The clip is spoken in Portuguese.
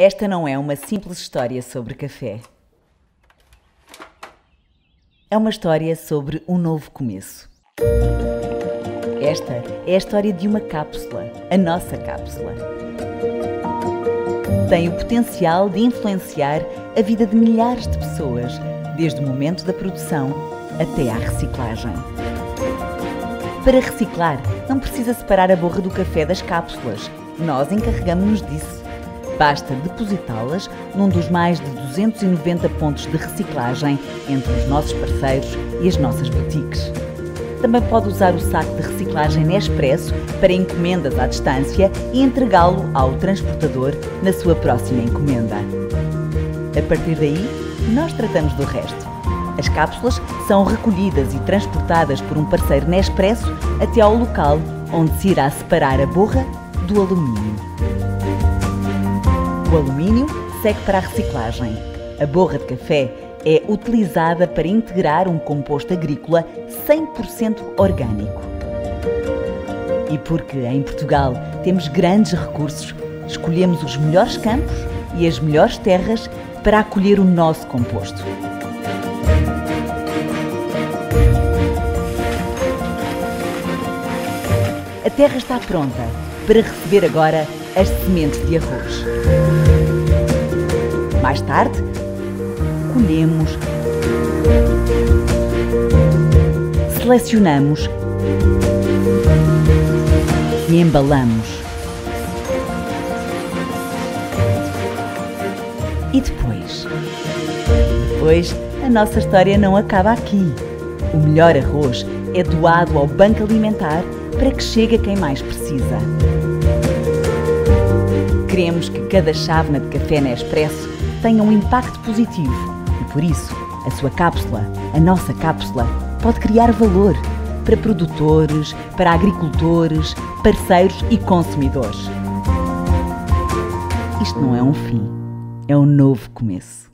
Esta não é uma simples história sobre café. É uma história sobre um novo começo. Esta é a história de uma cápsula, a nossa cápsula. Tem o potencial de influenciar a vida de milhares de pessoas, desde o momento da produção até à reciclagem. Para reciclar, não precisa separar a borra do café das cápsulas. Nós encarregamos-nos disso. Basta depositá-las num dos mais de 290 pontos de reciclagem entre os nossos parceiros e as nossas boutiques. Também pode usar o saco de reciclagem Nespresso para encomendas à distância e entregá-lo ao transportador na sua próxima encomenda. A partir daí, nós tratamos do resto. As cápsulas são recolhidas e transportadas por um parceiro Nespresso até ao local onde se irá separar a borra do alumínio. O alumínio segue para a reciclagem. A borra de café é utilizada para integrar um composto agrícola 100% orgânico. E porque em Portugal temos grandes recursos, escolhemos os melhores campos e as melhores terras para acolher o nosso composto. A terra está pronta para receber agora as sementes de arroz. Mais tarde, colhemos, selecionamos e embalamos. E depois? Depois, a nossa história não acaba aqui. O melhor arroz é doado ao Banco Alimentar para que chegue a quem mais precisa. Queremos que cada chávena de café Nespresso tenha um impacto positivo e, por isso, a sua cápsula, a nossa cápsula, pode criar valor para produtores, para agricultores, parceiros e consumidores. Isto não é um fim, é um novo começo.